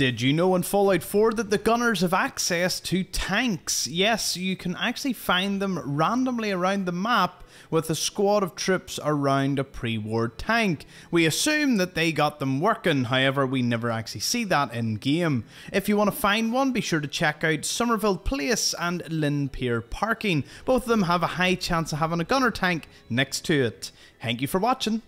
Did you know in Fallout 4 that the gunners have access to tanks? Yes, you can actually find them randomly around the map with a squad of troops around a pre-war tank. We assume that they got them working, however we never actually see that in game. If you want to find one, be sure to check out Somerville Place and Lynn Pier Parking. Both of them have a high chance of having a gunner tank next to it. Thank you for watching.